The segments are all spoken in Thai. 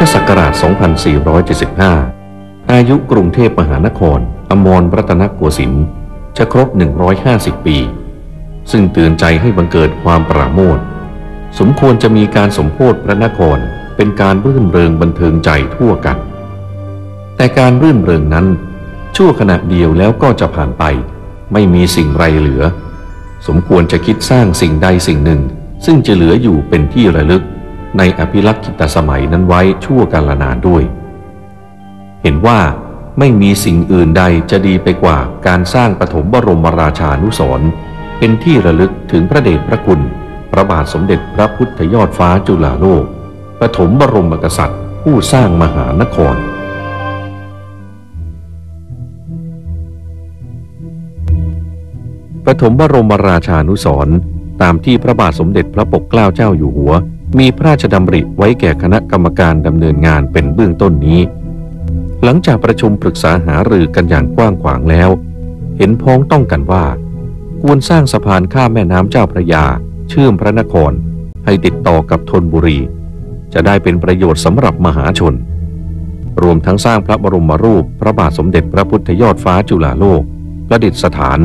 ทศักราช 2475 อายุกรุงเทพมหานคร อมรรัตนโกสินทร์จะครบ 150 ปี ซึ่งเตือนใจให้บังเกิดความปราโมทสมควรจะมีการสมโพธิพระนครเป็นการรื่นเริงบันเทิงใจทั่วกัน แต่การรื่นเริงนั้น ชั่วขณะเดียวแล้วก็จะผ่านไป ไม่มีสิ่งไรเหลือ สมควรจะคิดสร้างสิ่งใดสิ่งหนึ่ง ซึ่งจะเหลืออยู่เป็นที่ระลึก ในอภิลักษิตสมัยนั้นไว้ชั่วกาลนานด้วย เห็นว่าไม่มีสิ่งอื่นใดจะดีไปกว่าการสร้างปฐมบรมราชานุสร์เป็นที่ระลึกถึงพระเดชพระคุณ พระบาทสมเด็จพระพุทธยอดฟ้าจุฬาโลก ปฐมบรมกษัตริย์ ผู้สร้างมหานครปฐมบรมราชานุสร์ตามที่พระบาทสมเด็จพระปกเกล้าเจ้าอยู่หัว มีพระราชดำริไว้แก่คณะกรรมการดำเนินงานเป็นเบื้องต้นนี้ หลังจากประชุมปรึกษาหารือกันอย่างกว้างขวางแล้ว เห็นพ้องต้องกันว่า ควรสร้างสะพานข้ามแม่น้ำเจ้าพระยา เชื่อมพระนคร ให้ติดต่อกับธนบุรี จะได้เป็นประโยชน์สำหรับมหาชน รวมทั้งสร้างพระบรมรูปพระบาทสมเด็จพระพุทธยอดฟ้าจุฬาโลก ประดิษฐาน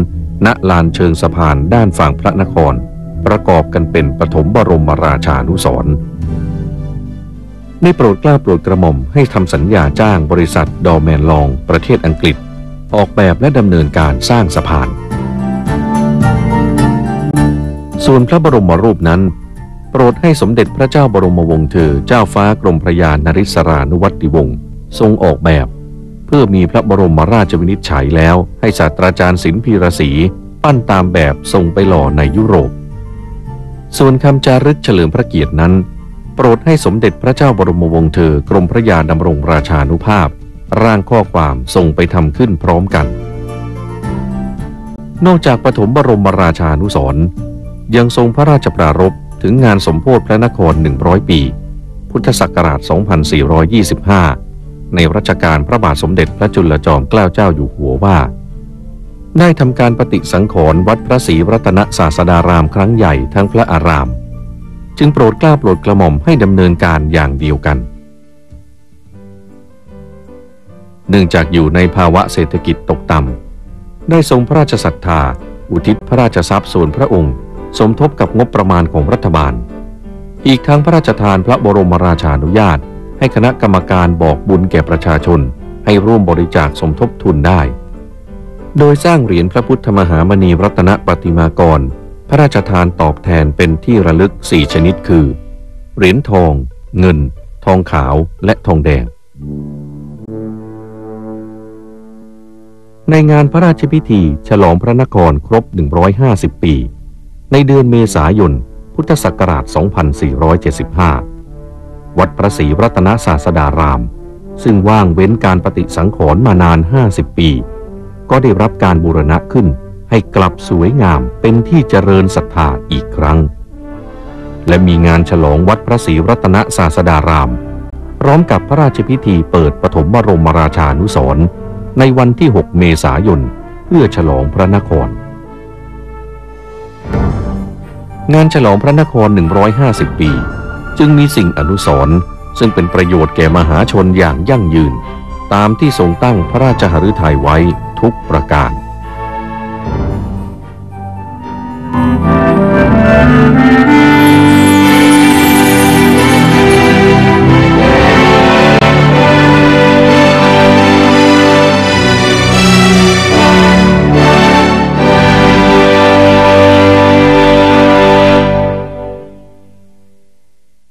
ณลานเชิงสะพานด้านฝั่งพระนคร ประกอบกันเป็นปฐมบรมราชานุสรณ์ได้โปรดกล้าโปรดกระหม่อมให้ทำสัญญาจ้างบริษัทดอแมนลองประเทศอังกฤษ ออกแบบและดำเนินการสร้างสะพาน ส่วนพระบรมรูปนั้น โปรดให้สมเด็จพระเจ้าบรมวงศ์เธอเจ้าฟ้ากรมพระยานริศรานุวัติวงศ์ทรงออกแบบ เพื่อมีพระบรมราชวินิจฉัยแล้วให้ศาสตราจารย์ศิลปีรศรีปั้นตามแบบส่งไปหล่อในยุโรป ส่วนคำจารึกเฉลิมพระเกียรตินั้น โปรดให้สมเด็จพระเจ้าบรมวงศ์เธอกรมพระยาดำรงราชานุภาพ ร่างข้อความส่งไปทำขึ้นพร้อมกัน นอกจากปฐมบรมราชานุสรณ์ยังทรงพระราชปรารภถึงงานสมโพธิพระนคร 100 ปี พุทธศักราช 2425 ในรัชกาลพระบาทสมเด็จพระจุลจอมเกล้าเจ้าอยู่หัวว่า ได้ทำการปฏิสังขรณ์วัดพระศรีรัตนศาสดารามครั้งใหญ่ทั้งพระอาราม จึงโปรดกล้าโปรดกระหม่อมให้ดำเนินการอย่างเดียวกัน เนื่องจากอยู่ในภาวะเศรษฐกิจตกต่ำได้ทรงพระราชศรัทธา อุทิศพระราชทรัพย์ส่วนพระองค์ สมทบกับงบประมาณของรัฐบาล อีกทั้งพระราชทานพระบรมราชานุญาต ให้คณะกรรมการบอกบุญแก่ประชาชน ให้ร่วมบริจาคสมทบทุนได้ โดยสร้างเหรียญพระพุทธมหามณีรัตนปฏิมากร พระราชทานตอบแทนเป็นที่ระลึกสี่ชนิดคือ เหรียญทอง เงิน ทองขาวและทองแดง ในงานพระราชพิธีฉลองพระนครครบ 150 ปี ในเดือนเมษายน พุทธศักราช 2475 วัดพระศรีรัตนศาสดาราม ซึ่งว่างเว้นการปฏิสังขรณ์มานาน 50 ปี ก็ได้รับการบูรณะขึ้น ให้กลับสวยงามเป็นที่เจริญศรัทธาอีกครั้ง และมีงานฉลองวัดพระศรีรัตนศาสดาราม พร้อมกับพระราชพิธีเปิดปฐมบรมราชานุสรณ์ในวันที่ 6 เมษายน เพื่อฉลองพระนคร งานฉลองพระนคร 150 ปี จึงมีสิ่งอนุสรณ์ซึ่งเป็นประโยชน์แก่มหาชนอย่างยั่งยืน ตามที่ทรงตั้งพระราชหฤทัยไว้ ทุกประการ